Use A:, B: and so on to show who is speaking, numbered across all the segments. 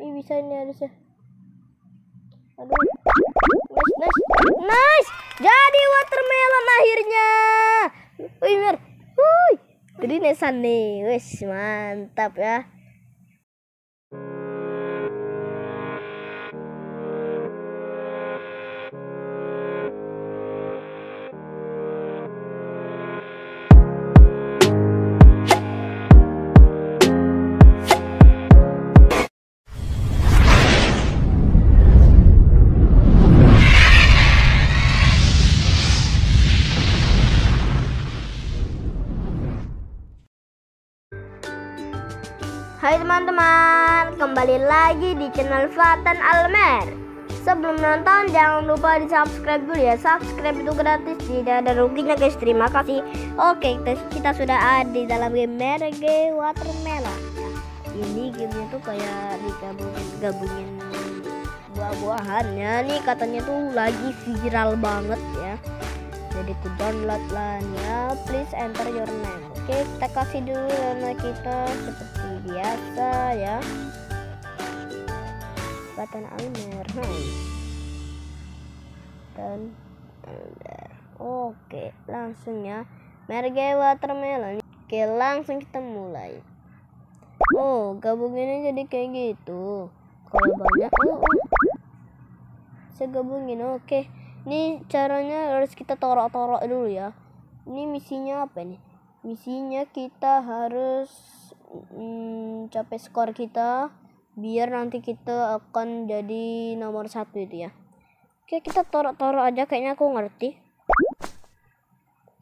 A: ini bisa ini harusnya. Aduh. Nice nice. Nice. Jadi watermelon akhirnya. Wih bener. Wih greenesan nih. Wis mantap ya kembali lagi di channel Fatan Almer. Sebelum nonton jangan lupa di subscribe dulu ya. Subscribe itu gratis, tidak ada ruginya guys. Terima kasih. Oke, kita, kita sudah ada di dalam game Merge Watermelon. Ini gamenya tuh kayak digabungin gabungin buah-buahannya nih katanya tuh lagi viral banget ya jadi ku download lah ya please enter your name oke kita kasih dulu nama kita seperti biasa ya Batan Almer. Hai dan oke langsung ya. Merge watermelon. Oke langsung kita mulai. Oh gabunginnya jadi kayak gitu. Kalau banyak oh, oh. saya gabungin oke. Ini caranya harus kita torok-torok dulu ya. Ini misinya apa nih misinya kita harus hmm, capai skor kita biar nanti kita akan jadi nomor satu itu ya. Oke kita torok-torok aja. Kayaknya aku ngerti.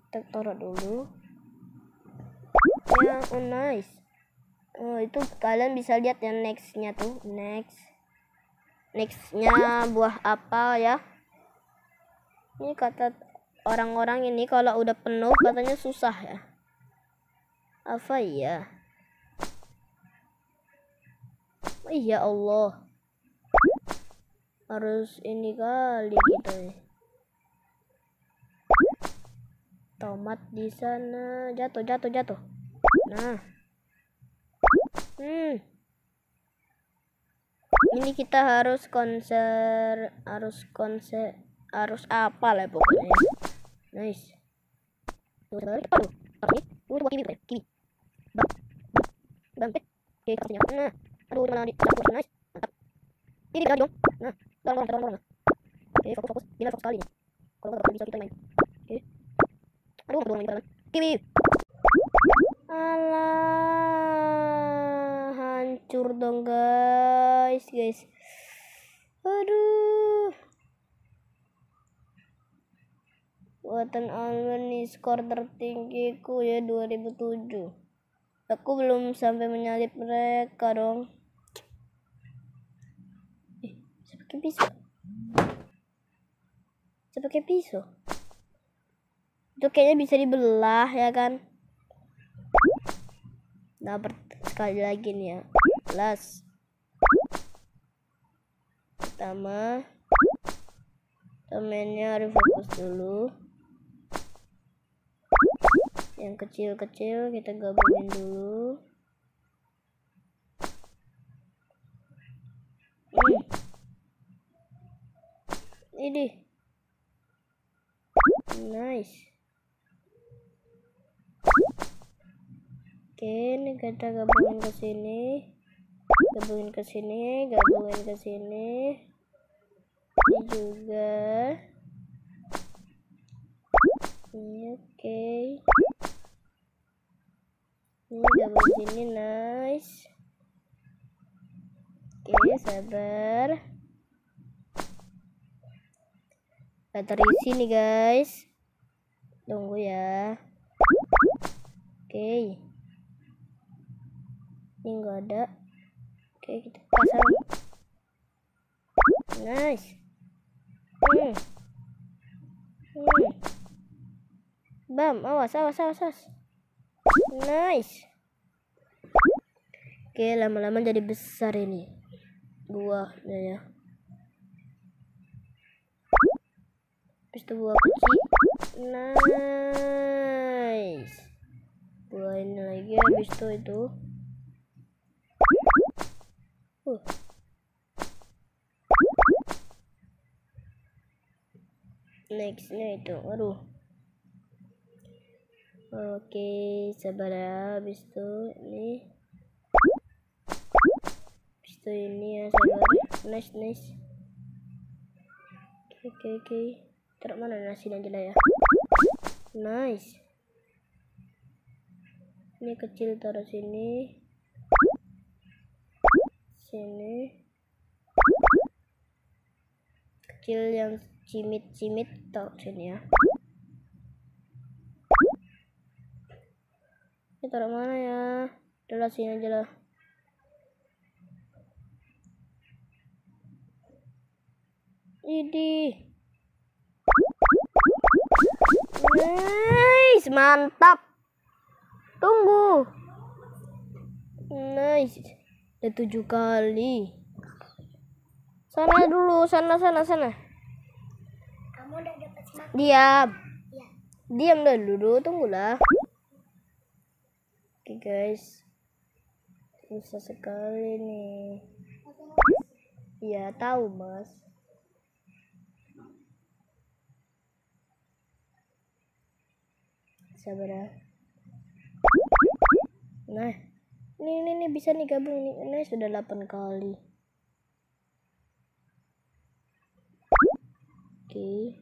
A: Kita torok dulu. Ya oh nice. Oh itu kalian bisa lihat yang nextnya tuh. Next. Nextnya buah apa ya? Ini kata orang-orang ini kalau udah penuh katanya susah ya. Apa ya iya Allah harus ini kali gitu nih tomat di sana jatuh jatuh jatuh nah hmm ini kita harus konser harus konser harus apa lah pokoknya nice ya bang aduh di campur nice. Mantap. Ini kita dong nah tolong tolong tolong oke fokus fokus. Ini fokus kali nih. Kalau nggak bisa kita main. Oke. Aduh aduh main kiwi alah hancur dong guys guys. Aduh. Buatan Almen nih skor tertinggiku ya 2007 Aku belum sampai menyalip mereka dong Eh, saya pakai pisau. Saya pakai pisau? Itu kayaknya bisa dibelah ya kan? Nah, sekali lagi nih ya. Last Pertama. Temennya harus fokus dulu. Yang kecil-kecil kita gabungin dulu hmm. Ini. Nice. Oke ini kita gabungin ke sini. Gabungin ke sini gabungin ke sini. Ini juga. Ini oke. Ini gambar sini nice. Oke sabar gak terisi nih guys tunggu ya oke ini enggak ada oke kita pasang nice hmm. Hmm. bam awas awas awas awas Nice. Oke, lama-lama jadi besar ini buahnya ya. habis itu buah kunci. Nice. Buah ini lagi habis itu itu. Uh. nextnya itu. Aduh. Oke sabar ya. Habis itu ini. Habis itu ini ya sabar. Nice nice oke oke oke taruh mana nasi aja lah ya? Nice. Ini kecil taruh sini. Sini. Kecil yang cimit-cimit taruh sini ya. Ini taruh mana ya? Udah sini aja lah. Ini nice mantap. Tunggu. Nice. Udah tujuh kali. Sana dulu sana sana sana.
B: Kamu udah dapat
A: diam.
B: Iya.
A: diam dulu tunggulah. Oke guys. Susah sekali nih. Iya tahu mas sabar. Ya nah ini ini, ini bisa nih gabung nih. Ini sudah 8 kali. Oke.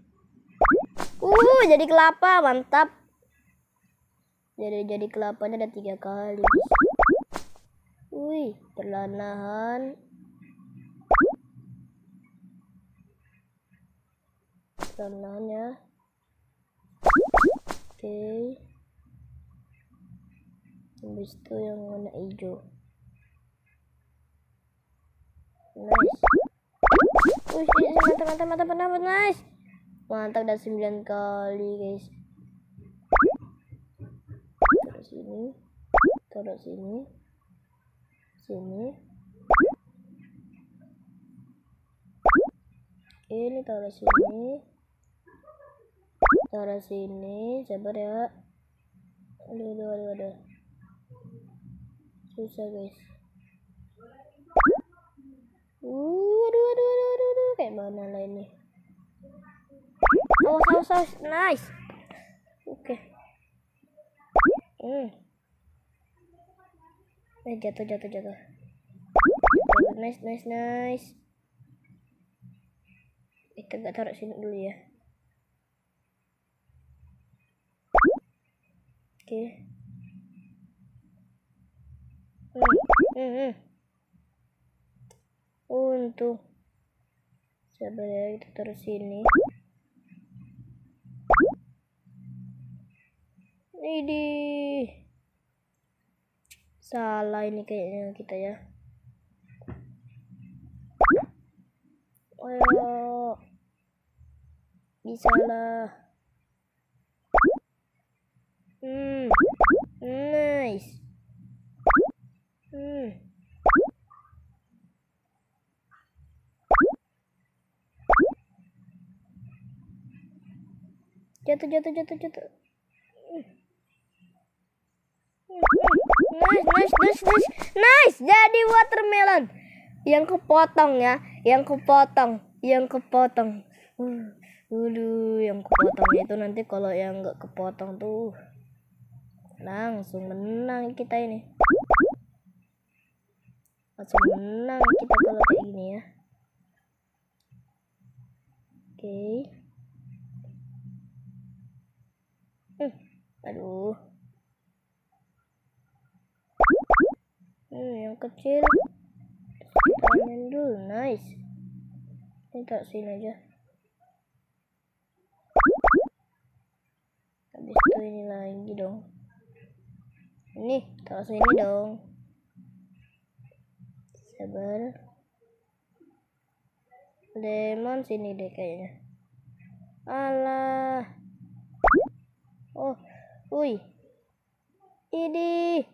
A: Uh jadi kelapa mantap. Jadi jadi kelapanya ada tiga kali. Wih perlahan perlahan ya oke habis itu yang warna hijau nice Wih, mantap, mantap, mantap, mantap, nice. Mantap, udah 9 kali, guys. Taruh sini. Taruh sini. Sini. Ini taruh sini. Taruh sini. Sabar ya. Aduh, aduh, aduh, aduh. Susah, guys. Uh, aduh, aduh, aduh, aduh, aduh. Kayak mana lah ini? Oh, saus, saus. Nice. Oke. Hmm. Eh, jatuh, jatuh, jatuh. Nice, nice, nice. Kita gak taruh sini dulu ya. Oke. Hmm, hmm, hmm. Untung. Sabar ya, kita taruh sini. Ini salah ini kayaknya kita ya. Ayo, bisa lah. Hmm, nice. Hmm. Jatuh, jatuh, jatuh, jatuh. Nice, nice, nice, nice, nice. Jadi watermelon yang kepotong ya, yang kepotong, yang kepotong. Uh, Dulu yang kepotong itu nanti kalau yang nggak kepotong tuh langsung menang kita ini. Langsung menang kita kalau kayak gini ya. Oke. Hmm, aduh. Hmm, yang kecil. Tangan dulu, nice. Ini tak sini aja. Habis itu ini lagi dong. Ini, taruh sini dong. Sabar. Lemon sini deh kayaknya. Alah. Oh, wih. Ini.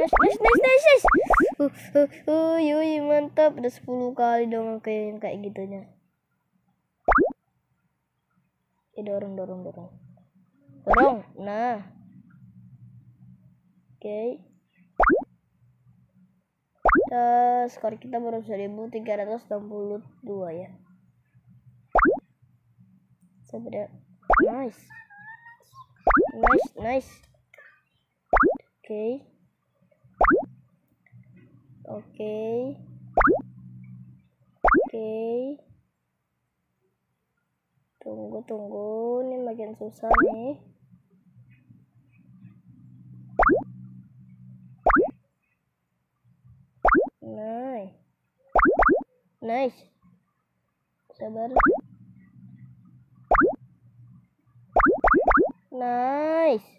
A: Nice, nice, nice, nice, nice. Uh, uh, uh, yui, mantap. Udah 10 kali dong kayak kayak gitunya. Eh, dorong, dorong, dorong. Dorong. Nah. Oke. Okay. Kita skor kita baru 1362 ya. Sabar ya. Nice. Nice, nice. Oke. Oke. Oke. Tunggu, tunggu. Ini makin susah nih. Nice. Nice. Sabar. Nice.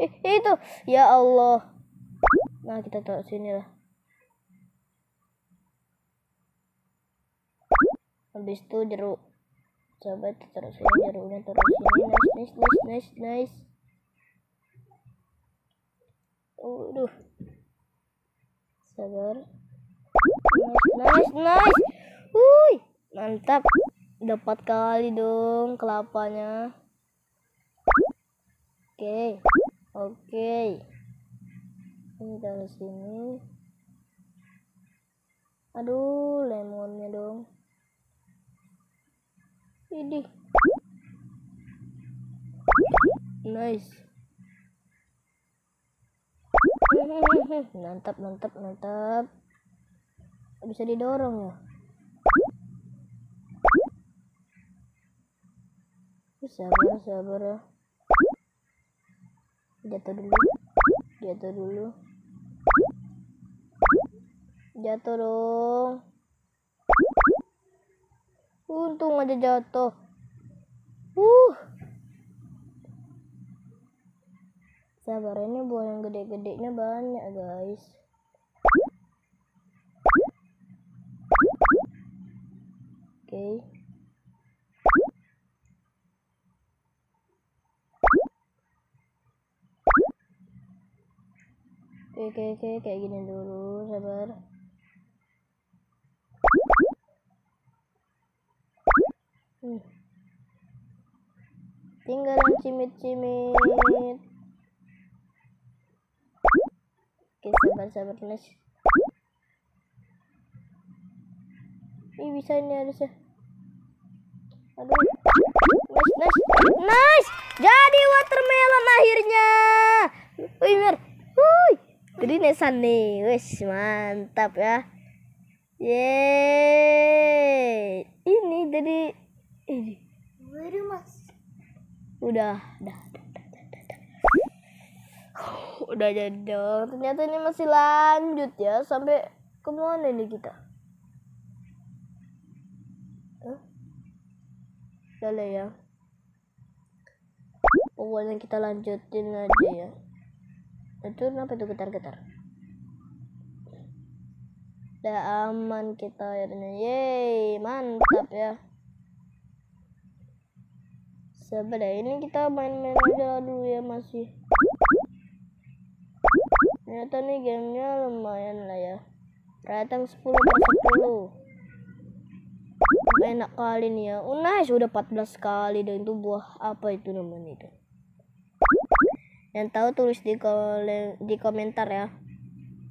A: Eh, itu. Ya Allah. Nah, kita taruh sini lah. Habis itu jeruk. Coba taruh sini jeruknya taruh sini. Nice, nice, nice, nice, nice. Aduh. Sabar. Nice, nice, nice. Wuih, mantap. Dapat kali dong kelapanya. Oke. Oke. Ini taruh sini. Aduh, lemonnya dong. Ini. Nice. Mantap, mantap, mantap. Bisa didorong ya? Sabar, sabar ya. Jatuh dulu. Jatuh dulu. Jatuh dong. Untung aja jatuh. Uh. Sabar ini buah yang gede-gedenya banyak guys. Oke. Oke, oke, oke, kayak gini dulu, sabar. Hmm. Tinggal cimit-cimit. Sabar, nice. Ih, bisa ini harusnya. Aduh. Nice, nice, nice. Jadi watermelon akhirnya. Wih, mir. Wuih. Greenesan nih. Wes, mantap ya. Yeay. Ini jadi ini. Udah, udah, udah, udah, udah, udah, udah. Jadi. Ternyata ini masih lanjut ya sampai ke mana nih kita? Hah? Udah ya. Pokoknya kita lanjutin aja ya. Itu kenapa tuh getar-getar? Udah aman kita akhirnya. Yeay, mantap ya. Sabar ya, ini kita main-main aja dulu ya masih. Ternyata nih gamenya lumayan lah ya. Rating 10 per 10. Enak kali nih ya. Oh nice, udah 14 kali dan itu buah apa itu namanya itu. Yang tahu tulis di kole- di komentar ya.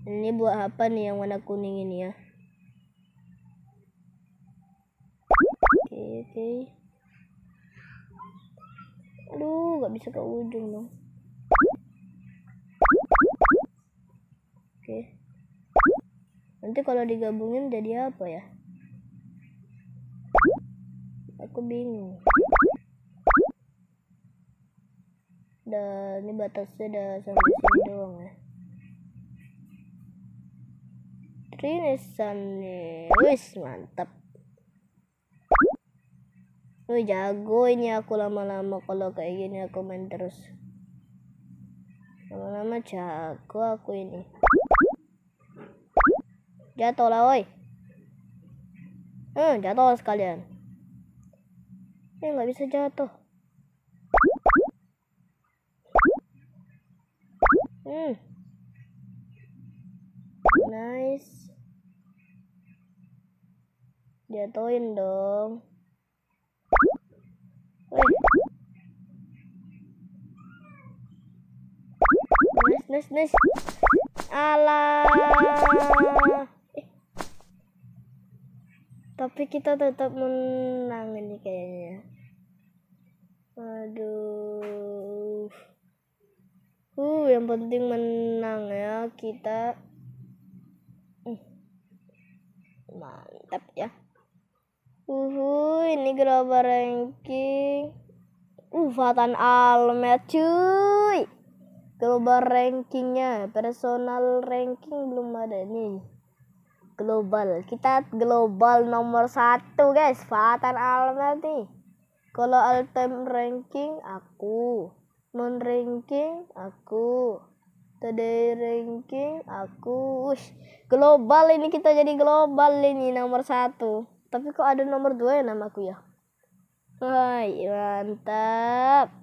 A: Ini buah apa nih yang warna kuning ini ya. Oke, oke. Aduh, nggak bisa ke ujung dong. Oke. Nanti kalau digabungin jadi apa ya? Aku bingung. Dan ini batasnya udah sampai sini doang ya. Trinisan nih, wis mantap. Wih jago ini aku lama-lama kalau kayak gini aku main terus. Lama-lama jago aku ini. Jatuh lah woi. Hmm, jatuh sekalian. Eh nggak bisa jatuh. Hmm. Nice. Jatuhin dong. Nice, nice, nice. Alah. Tapi kita tetap menang ini kayaknya. Aduh. Uh, yang penting menang ya kita. Hmm. Mantap ya. Uhu, ini global ranking. Uh, Fatan Almet cuy. Global rankingnya, personal ranking belum ada nih. Global, kita global nomor satu guys, Fatan Almet nih. Kalau all time ranking aku, non ranking aku, today ranking aku. Ush, global ini kita jadi global ini nomor satu. Tapi kok ada nomor dua ya namaku ya? Hai, mantap.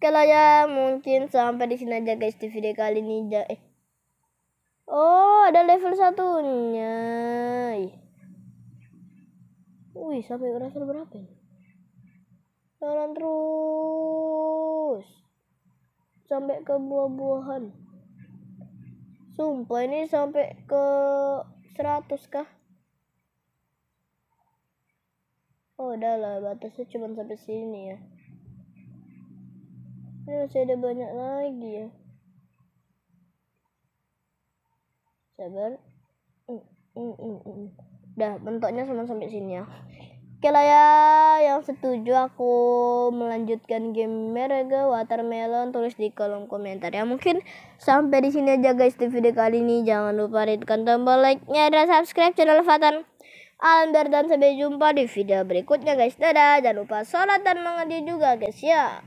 A: Kalau ya mungkin sampai di sini aja guys di video kali ini eh. Oh, ada level satunya. Ih. Wih, sampai level berapa ini? Jalan terus. Sampai ke buah-buahan. Sumpah ini sampai ke 100 kah? Oh, udah lah, batasnya cuma sampai sini ya. Ini masih ada banyak lagi ya. Sabar. Mm, mm, mm, mm. Bentuknya cuma sampai sini ya. Oke lah ya, yang setuju aku melanjutkan game Merega Watermelon tulis di kolom komentar ya. Mungkin sampai di sini aja guys di video kali ini. Jangan lupa tekan tombol like-nya dan subscribe channel Fatan Alder dan sampai jumpa di video berikutnya guys. Dadah, jangan lupa sholat dan mengaji juga guys ya.